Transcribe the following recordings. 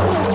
Oh!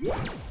Música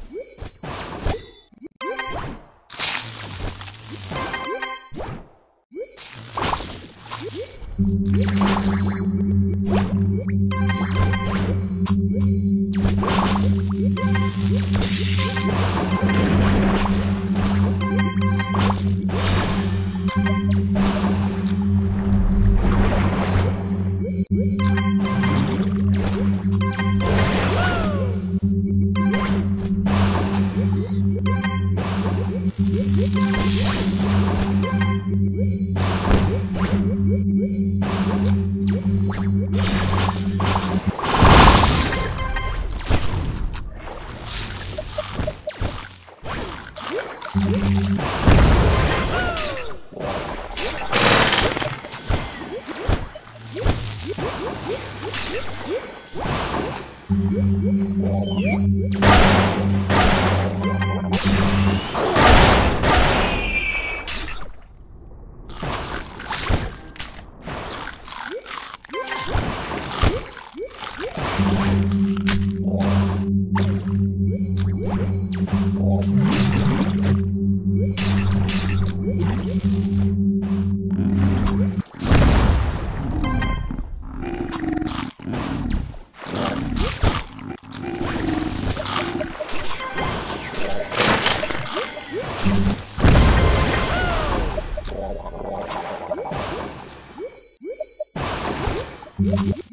Música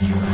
You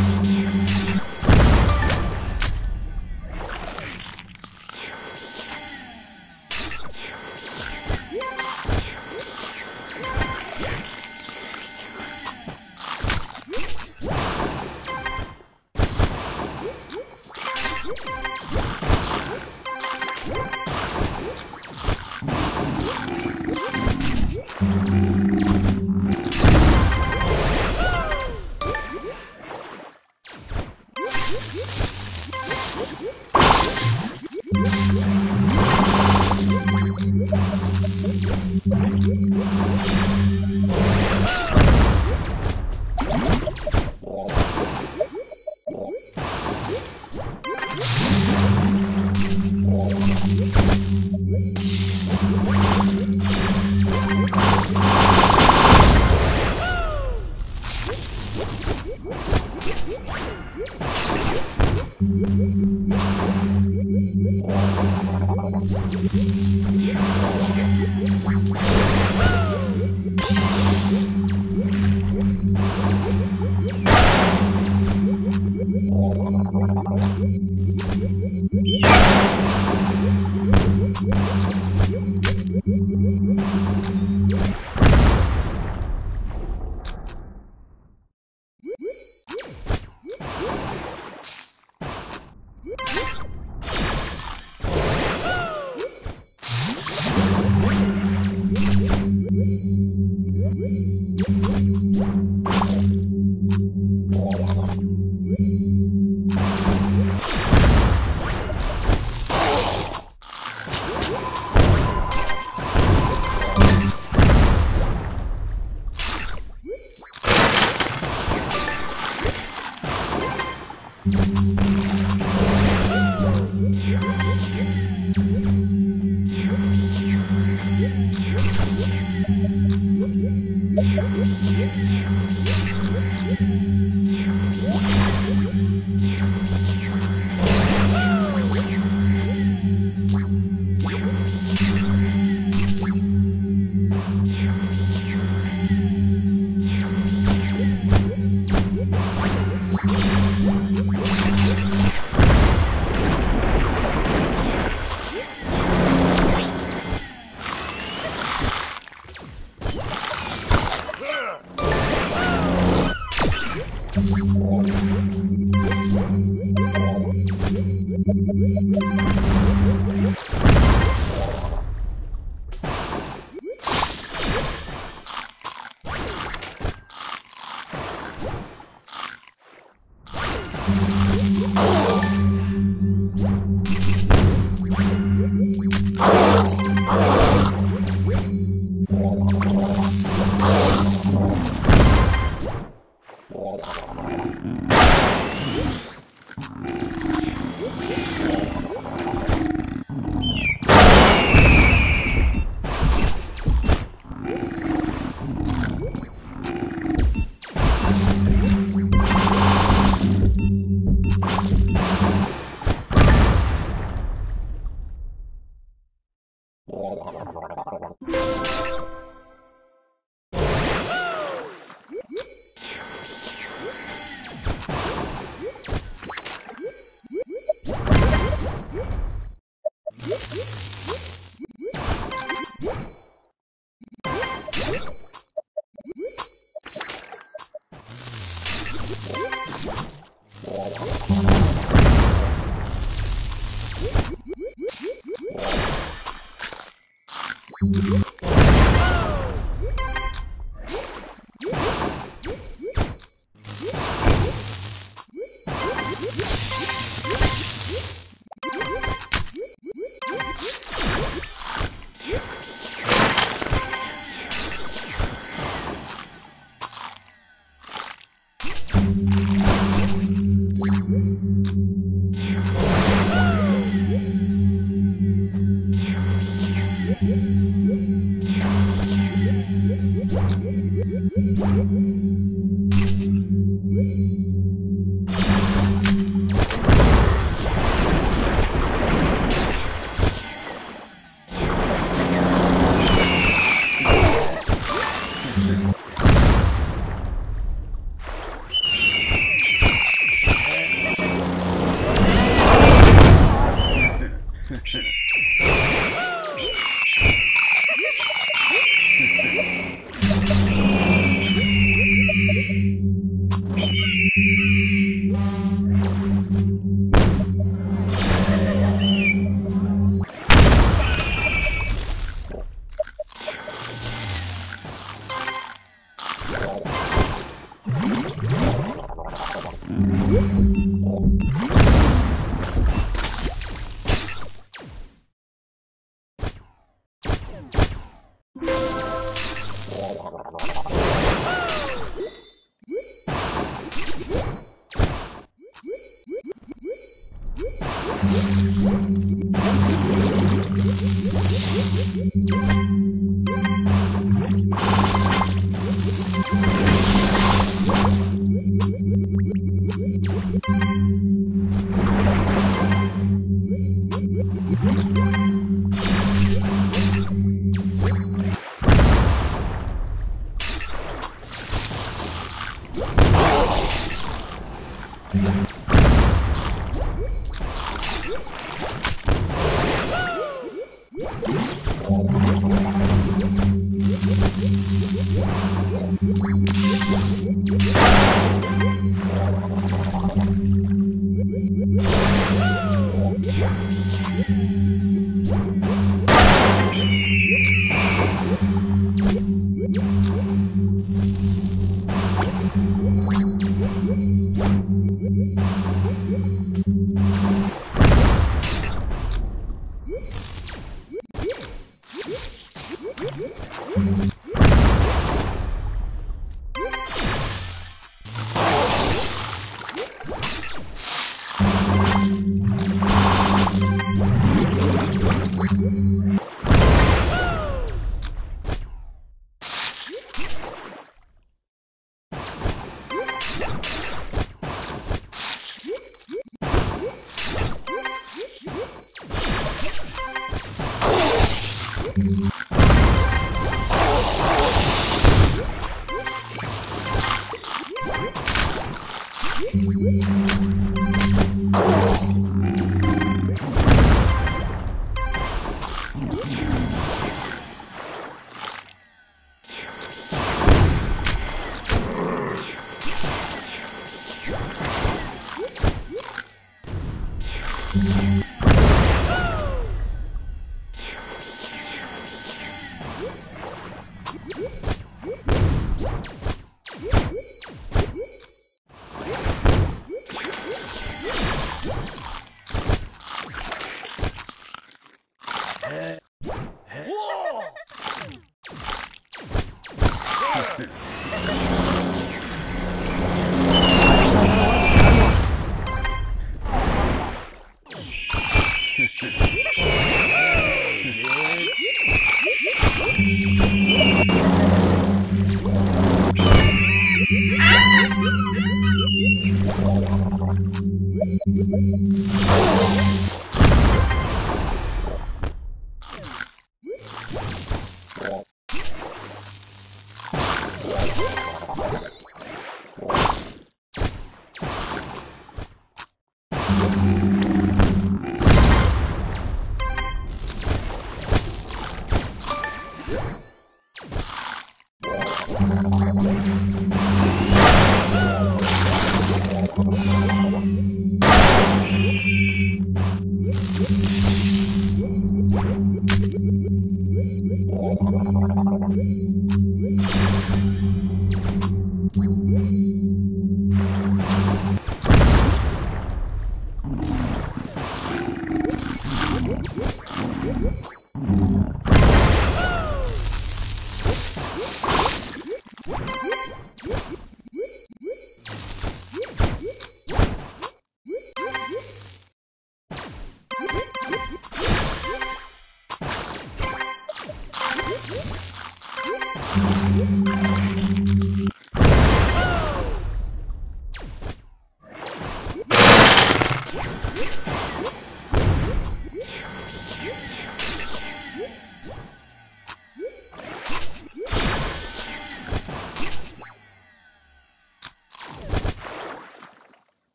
Woo!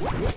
Woo!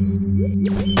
you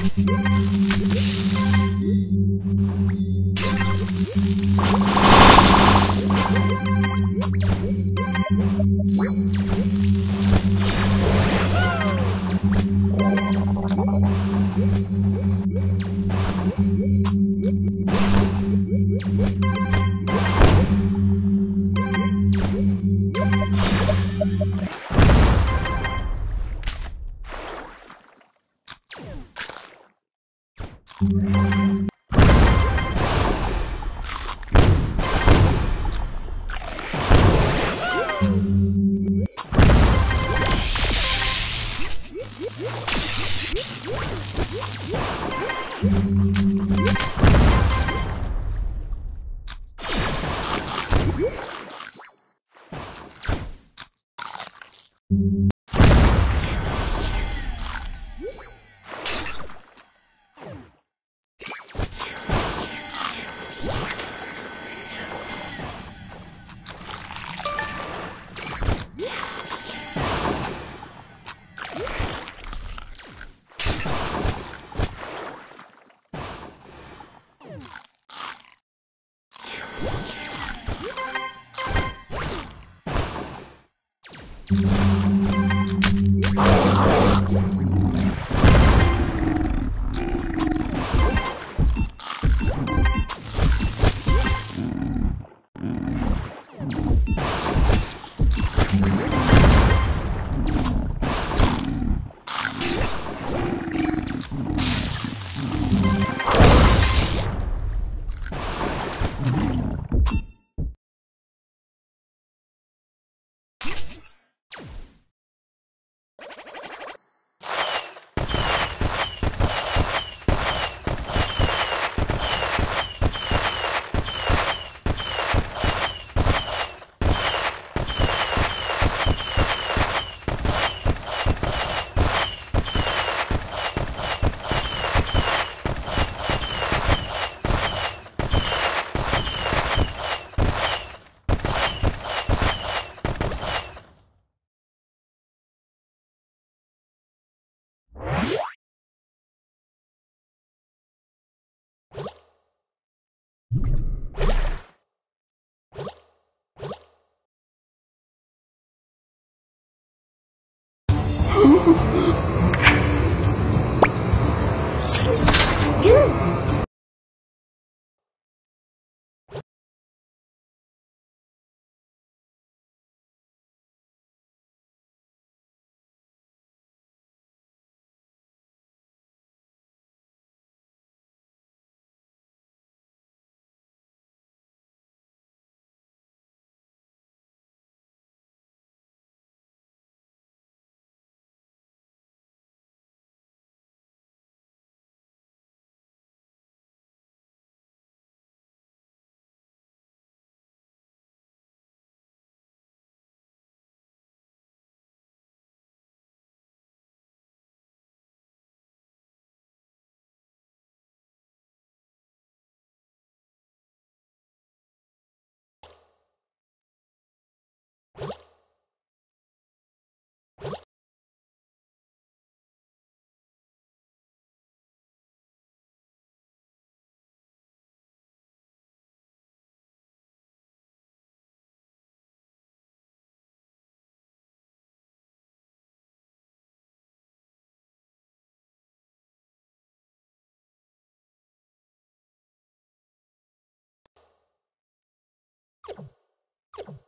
you